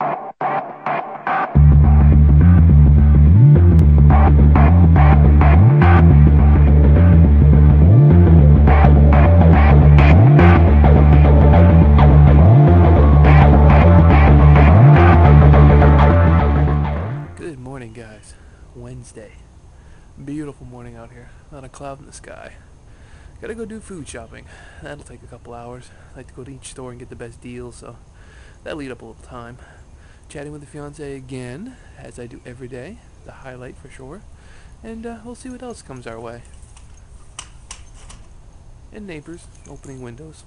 Good morning, guys. Wednesday. Beautiful morning out here. Not a cloud in the sky. Gotta go do food shopping. That'll take a couple hours. I like to go to each store and get the best deals, so that'll eat up a little time. Chatting with the fiance again, as I do every day. The highlight for sure. And uh, we'll see what else comes our way. And neighbors opening windows.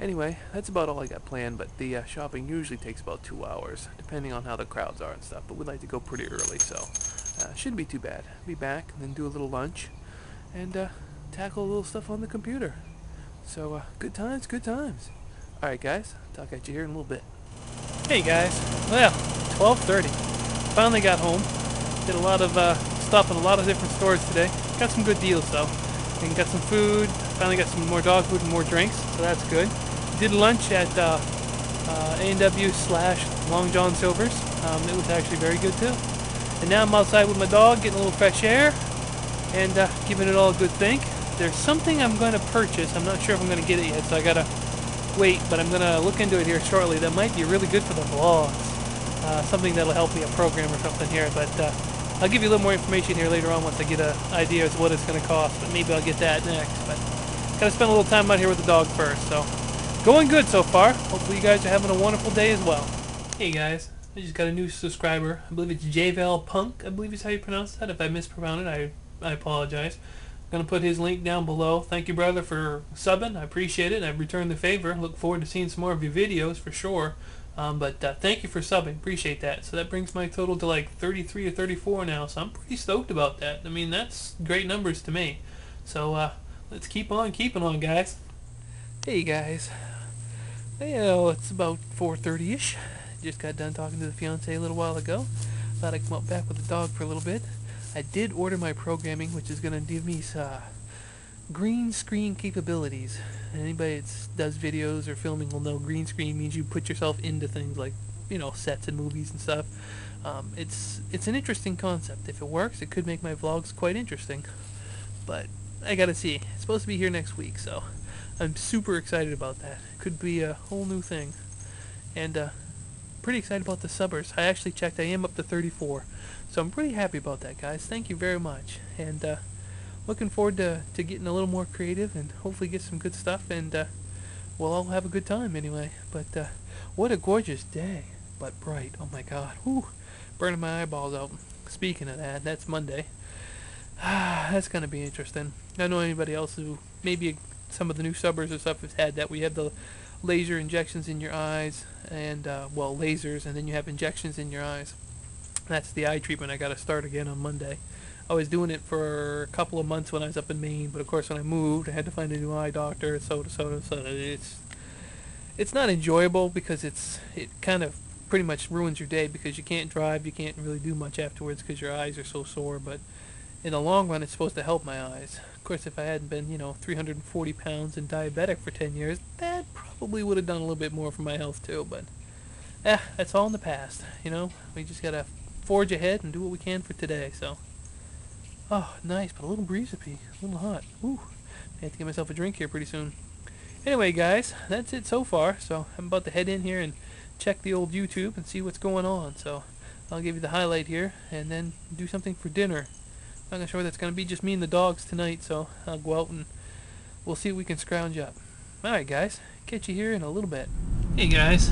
Anyway, that's about all I got planned, but the uh, shopping usually takes about two hours, depending on how the crowds are and stuff, but we like to go pretty early, so uh, shouldn't be too bad. Be back, and then do a little lunch, and uh, tackle a little stuff on the computer. So, uh, good times, good times. Alright guys, talk at you here in a little bit. Hey guys, well, 12.30. Finally got home. Did a lot of uh, stuff in a lot of different stores today. Got some good deals though. And got some food. Finally got some more dog food and more drinks, so that's good. Did lunch at uh, uh, A&W slash Long John Silver's. Um, it was actually very good too. And now I'm outside with my dog, getting a little fresh air, and uh, giving it all a good think. There's something I'm going to purchase. I'm not sure if I'm going to get it yet, so I gotta wait. But I'm going to look into it here shortly. That might be really good for the vlogs. Uh, something that'll help me a program or something here. But uh, I'll give you a little more information here later on once I get an idea as to what it's going to cost. But maybe I'll get that next. But gotta spend a little time out here with the dog first. So going good so far. Hopefully you guys are having a wonderful day as well. Hey guys, I just got a new subscriber. I believe it's Jville Punk. I believe is how you pronounce that. If I mispronounce it, I I apologize. Gonna put his link down below. Thank you, brother, for subbing. I appreciate it. I've returned the favor. Look forward to seeing some more of your videos for sure. Um, but uh, thank you for subbing. Appreciate that. So that brings my total to like 33 or 34 now. So I'm pretty stoked about that. I mean, that's great numbers to me. So uh, let's keep on keeping on, guys. Hey guys. Well, it's about 4.30ish. Just got done talking to the fiance a little while ago. Thought I'd come up back with the dog for a little bit. I did order my programming, which is going to give me uh, green screen capabilities. Anybody that does videos or filming will know green screen means you put yourself into things like, you know, sets and movies and stuff. Um, it's it's an interesting concept. If it works, it could make my vlogs quite interesting. But I gotta see. It's supposed to be here next week, so I'm super excited about that. It Could be a whole new thing. And uh, pretty excited about the subbers. I actually checked. I am up to 34. So I'm pretty happy about that, guys. Thank you very much. And uh, looking forward to, to getting a little more creative and hopefully get some good stuff. And uh, we'll all have a good time anyway. But uh, what a gorgeous day. But bright. Oh my god. Whew. Burning my eyeballs out. Speaking of that, that's Monday. that's going to be interesting. I don't know anybody else who, maybe some of the new subbers or stuff have had that. We have the laser injections in your eyes, and, uh, well, lasers, and then you have injections in your eyes. That's the eye treatment I got to start again on Monday. I was doing it for a couple of months when I was up in Maine, but of course when I moved, I had to find a new eye doctor, so so so it's it's not enjoyable because it's it kind of pretty much ruins your day because you can't drive, you can't really do much afterwards because your eyes are so sore. But in the long run, it's supposed to help my eyes. Of course, if I hadn't been, you know, 340 pounds and diabetic for 10 years, that probably would have done a little bit more for my health too. But eh, that's all in the past. You know, we just gotta forge ahead and do what we can for today. So, oh, nice, but a little breezy, a little hot. Ooh, I have to get myself a drink here pretty soon. Anyway, guys, that's it so far. So I'm about to head in here and check the old YouTube and see what's going on. So I'll give you the highlight here and then do something for dinner. I'm not sure that's going to be just me and the dogs tonight, so I'll go out and we'll see what we can scrounge up. Alright guys, catch you here in a little bit. Hey guys,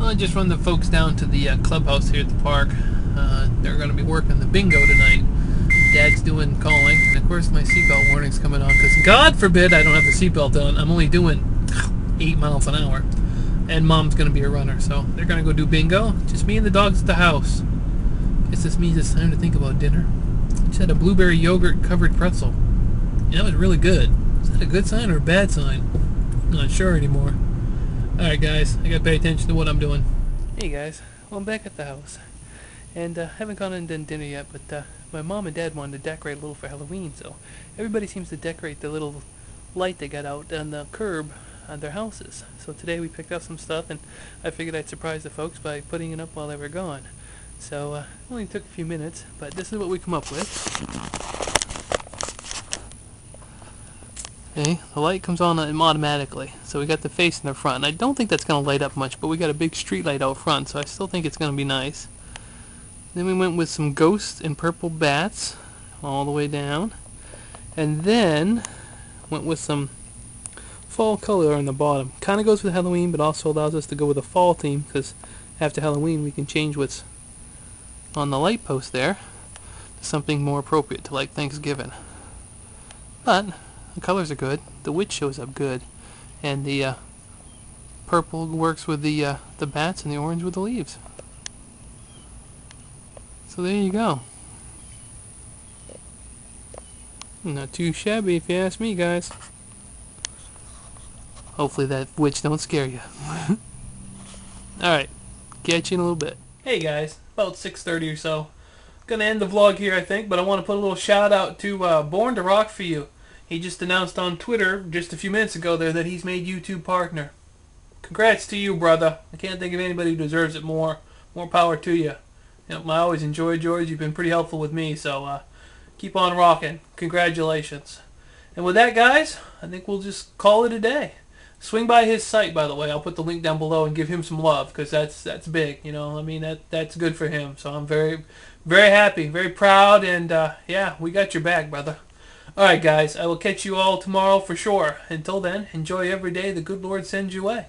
I just run the folks down to the uh, clubhouse here at the park. Uh, they're going to be working the bingo tonight. Dad's doing calling, and of course my seatbelt warning's coming on, because God forbid I don't have the seatbelt on. I'm only doing 8 miles an hour and mom's gonna be a runner, so they're gonna go do bingo. Just me and the dogs at the house. Guess this means it's time to think about dinner. Just had a blueberry yogurt covered pretzel. And that was really good. Is that a good sign or a bad sign? I'm not sure anymore. Alright guys, I gotta pay attention to what I'm doing. Hey guys, well I'm back at the house. And uh, haven't gone and done dinner yet, but uh, my mom and dad wanted to decorate a little for Halloween, so everybody seems to decorate the little light they got out on the curb on their houses. So today we picked up some stuff, and I figured I'd surprise the folks by putting it up while they were gone. So uh, only took a few minutes, but this is what we come up with. Okay, the light comes on uh, automatically. So we got the face in the front. I don't think that's going to light up much, but we got a big street light out front, so I still think it's going to be nice. Then we went with some ghosts and purple bats all the way down. And then went with some fall color on the bottom. Kind of goes with Halloween, but also allows us to go with a fall theme because after Halloween we can change what's on the light post there to something more appropriate to like Thanksgiving. But the colors are good. The witch shows up good, and the uh, purple works with the uh, the bats, and the orange with the leaves. So there you go. Not too shabby if you ask me, guys. Hopefully that witch don't scare you. Alright, catch you in a little bit. Hey guys, about 6.30 or so. Gonna end the vlog here, I think, but I want to put a little shout out to uh, Born to Rock for You. He just announced on Twitter just a few minutes ago there that he's made YouTube partner. Congrats to you, brother. I can't think of anybody who deserves it more. More power to you. you know, I always enjoy George. You've been pretty helpful with me, so uh, keep on rocking. Congratulations. And with that, guys, I think we'll just call it a day. Swing by his site, by the way. I'll put the link down below and give him some love because that's that's big. You know, I mean that that's good for him. So I'm very, very happy, very proud, and uh, yeah, we got your back, brother. All right, guys. I will catch you all tomorrow for sure. Until then, enjoy every day the good Lord sends your way.